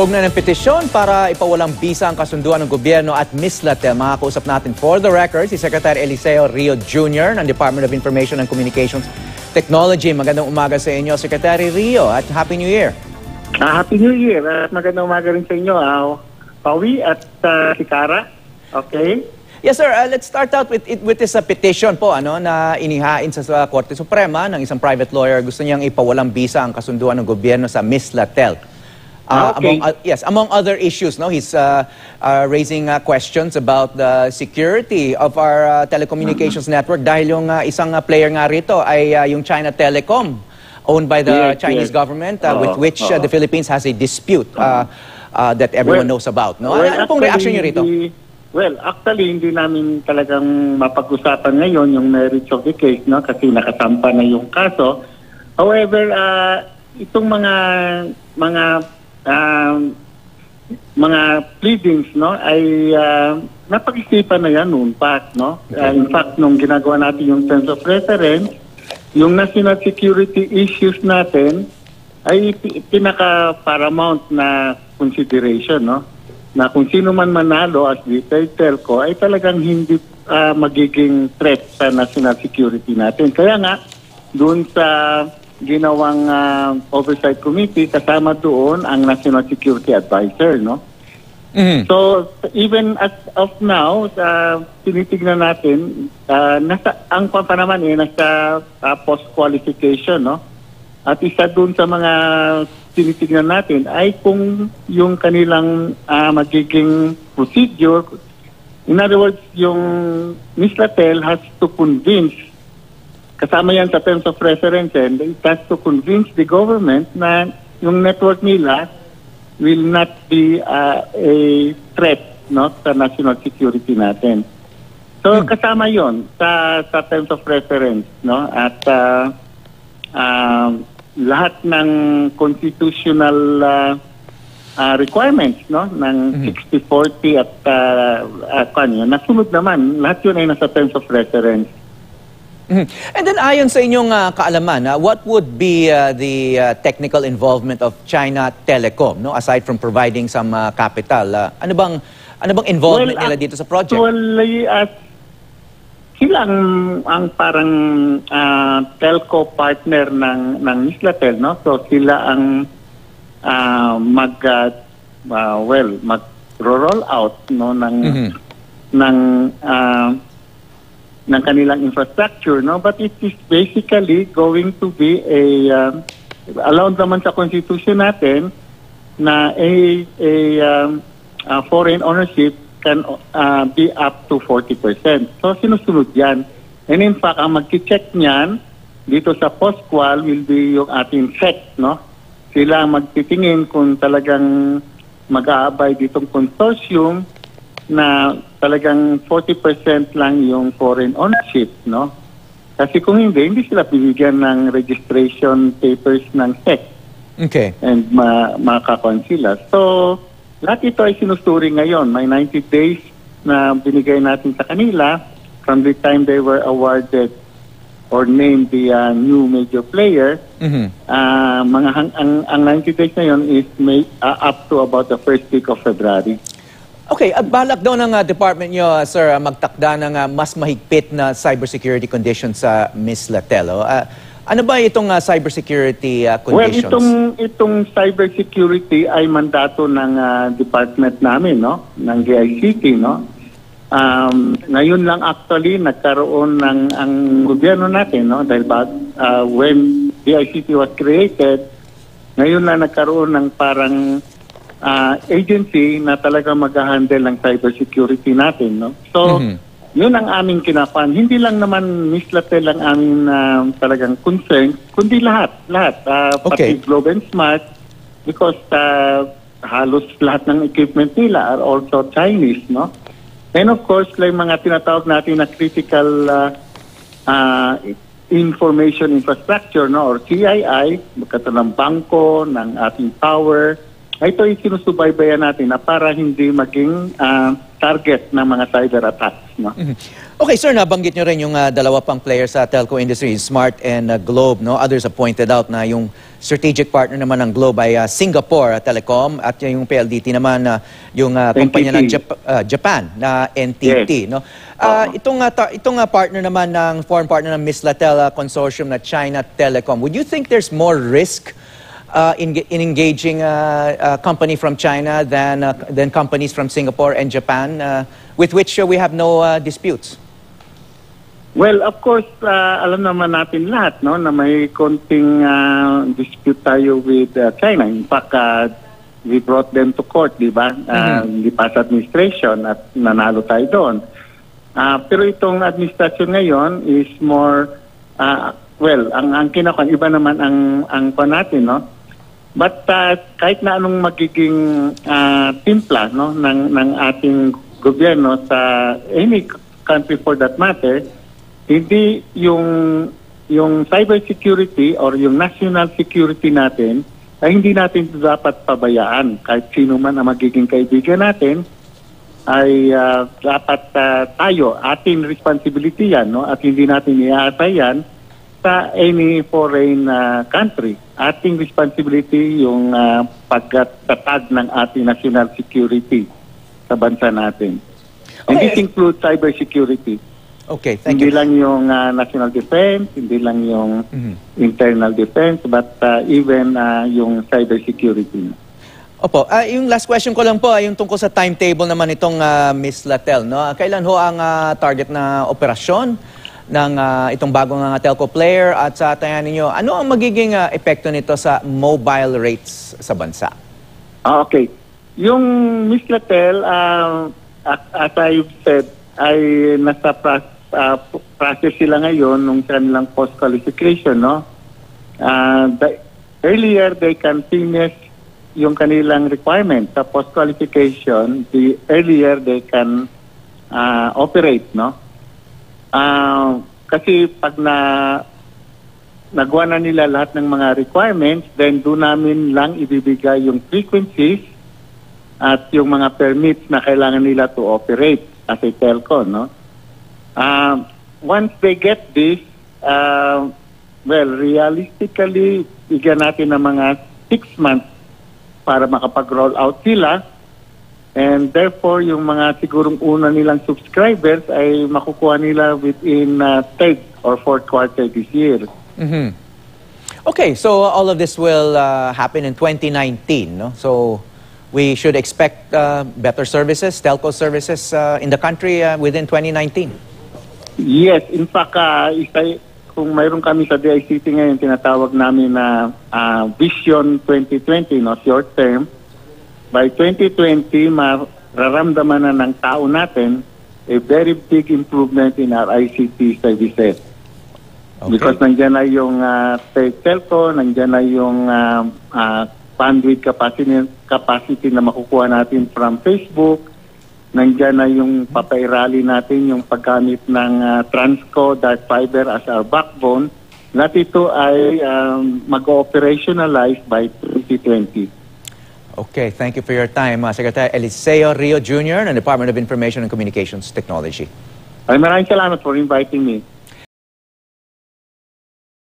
Kaugnay ng petisyon para ipawalang bisa ang kasunduan ng gobyerno at Mislatel. Makakausap natin for the record si Secretary Eliseo Rio Jr. ng Department of Information and Communications Technology. Magandang umaga sa inyo, Secretary Rio, at Happy New Year. Ah, Happy New Year at magandang umaga rin sa inyo, ah, Pawi at uh, si Kara. Okay? Yes, sir. Uh, let's start out with it, with this uh, petition po ano na inihain sa, sa Korte Suprema ng isang private lawyer. Gusto niyang ipawalang bisa ang kasunduan ng gobyerno sa Mislatel. Uh, okay. among, uh, yes, among other issues, no, he's uh, uh, raising uh, questions about the security of our uh, telecommunications Mm-hmm. network dahil yung uh, isang uh, player nga rito ay uh, yung China Telecom owned by the Yes, Chinese yes. government uh, with Oo, which uh, oo. the Philippines has a dispute uh, uh, that everyone Well, knows about. No? well, ano pong actually, reaction niyo rito? well, actually, hindi namin talagang mapag-usapan ngayon yung merits of the case, no? Kasi nakasampa na yung kaso. However, ah, itong mga mga ah, mga pleadings no ay uh, napag-isipan na yan noon pa no? Ah, in fact nung ginagawa natin yung sense of reference yung national security issues natin ay pi- pinaka paramount na consideration no? Na kung sino man manalo as retail telco ay talagang hindi ah, magiging threat sa national security natin. Kaya nga doon sa ginawang ah, oversight committee kasama doon ang national security advisor no Mhm. So even as of now, uh, tinitignan natin, uh, nasa, ang pa naman eh, nasa uh, post-qualification, no? At isa dun sa mga tinitignan natin ay kung yung kanilang uh, magiging procedure, in other words, yung Mislatel has to convince, kasama yan sa terms of reference, and it has to convince the government na yung network nila will not be uh, a threat no sa national security natin. So kasama 'yon sa sa terms of reference no at uh, uh, lahat ng constitutional uh, uh, requirements no ng 60-40 at uh, uh, kanyo nasunod naman lahat 'yun ay nasa terms of reference. Mhm. And then ayon sa inyong ah, kaalaman, ah, what would be ah, the ah, technical involvement of China Telecom no aside from providing some ah, capital? ah, ano bang ano bang involvement nila dito sa project? Actually, at sila ang, ang parang ah, telco partner ng ng Islatel, no? So sila ang ah, mag ah, well, mag roll out no ng Mhm. ng ah, ng kanilang infrastructure no but it is basically going to be a uh, allowed naman sa constitution natin na a a um, uh, foreign ownership can uh, be up to 40%. So sinusunod 'yan. And in fact, ang magki-check niyan dito sa postqual will be yung ating SEC, no? Sila magtitingin kung talagang mag-aabay ditong consortium na talagang 40% lang yung foreign ownership, no? Kasi kung hindi, hindi sila bibigyan ng registration papers ng SEC Okay. and ma makakon sila. So, lahat ito ay sinusuri ngayon. May 90 days na binigay natin sa kanila from the time they were awarded or named the uh, new major player. Mhm. Ah, mga hang, ang, ang 90 days na yun is may, ah, up to about the first week of February. Okay, at balak daw ng ah, department nyo, ah, sir, ah, magtakda ng ah, mas mahigpit na cybersecurity conditions sa Miss Latelo. Ah, ano ba itong ah, cybersecurity Well, conditions? itong itong cybersecurity ay mandato ng ah, department namin, no? Ng GICT, no? Um, ngayon lang actually nagkaroon ng ang gobyerno natin, no? Dahil ba, ah, when GICT was created, ngayon lang nagkaroon ng parang ah, agency na talaga mag-handle ng cybersecurity natin, no? So, Mhm. yun ang aming kinapan. Hindi lang naman Miss Latel ang aming ah, talagang concern, kundi lahat, lahat. Ah, Okay. Pati Globe and Smart because ah, halos lahat ng equipment nila are also Chinese, no? And of course, like mga tinatawag natin na critical ah, ah, information infrastructure, no? Or CII, magkata ng bangko, ng ating power, ito ay sinusubaybayan natin na para hindi maging ah, target ng mga cyber attacks. No? Mhm. Okay, sir, nabanggit nyo rin yung ah, dalawa pang players sa telco industry, Smart and ah, Globe. No? Others have pointed out na yung strategic partner naman ng Globe ay ah, Singapore Telecom at yung PLDT naman ah, yung ah, kumpanya ng. Jap- ah, Japan na NTT. No? Ah, itong ah, ta- itong ah, partner naman ng foreign partner ng Miss Latel ah, consortium na China Telecom. Would you think there's more risk uh, in, in engaging uh, a company from China than, uh, than companies from Singapore and Japan, uh, with which uh, we have no uh, disputes. Well, of course, uh, alam naman natin lahat no, na may konting uh, dispute tayo with uh, China. In fact, uh, we brought them to court, di ba? Uh, Di past administration at nanalo tayo doon. Ah, pero itong administration ngayon is more, ah, well, ang, ang kinakon, iba naman ang, ang kon natin, no? But uh, kahit na anong magiging ah, timpla no, ng, ng ating gobyerno sa any country for that matter, hindi yung yung cyber security or yung national security natin ay hindi natin dapat pabayaan. Kahit sino man ang magiging kaibigan natin, ay ah, dapat ah, tayo, ating responsibility yan, no? at hindi natin iaatay yan sa any foreign ah, country. Ating responsibility yung uh, pagkatatag ng ating national security sa bansa natin. And Okay. this includes cyber security. Okay, thank hindi you. lang yung ah, national defense, hindi lang yung Mhm. internal defense, but ah, even ah, yung cyber security. Opo, ah, yung last question ko lang po ay yung tungkol sa timetable naman itong ah, Miss Latel. No? Kailan ho ang ah, target na operasyon ng ah, itong bagong ah, telco player at sa tayan ninyo, ano ang magiging ah, epekto nito sa mobile rates sa bansa? Ah, okay. Yung Miss Latel, ah, as- as I've said, ay nasa pra- ah, process sila ngayon nung kanilang post-qualification, no? Ah, the earlier they can finish yung kanilang requirement sa post-qualification, the earlier they can ah, operate, no? Ah, kasi pag na nagawa na nila lahat ng mga requirements, then doon namin lang ibibigay yung frequencies at yung mga permits na kailangan nila to operate as a telco, no? Um, once they get this, uh, well, realistically, bigyan natin ng mga six months para makapag-roll out sila. And therefore, yung mga sigurong una nilang subscribers ay makukuha nila within uh, third or fourth quarter this year. Mhm. Okay, so all of this will uh, happen in 2019, no? So we should expect uh, better services, telco services uh, in the country uh, within 2019. Yes, in fact, ah, isa, kung mayroon kami sa DICT ngayon, tinatawag namin na ah, Vision 2020, no, short term. By 2020, mararamdaman na ng tao natin a very big improvement in our ICT services. Okay. Because nandyan na yung uh, telco, nandyan na yung ah, ah, bandwidth capacity, capacity na makukuha natin from Facebook, nandyan na yung papairali natin yung paggamit ng ah, Transco Dark Fiber as our backbone, lahat ito ay um, mag-operationalize by 2020. Okay, thank you for your time, uh, Secretary Eliseo Rio Jr. ng Department of Information and Communications Technology. Ay maraming salamat for inviting me.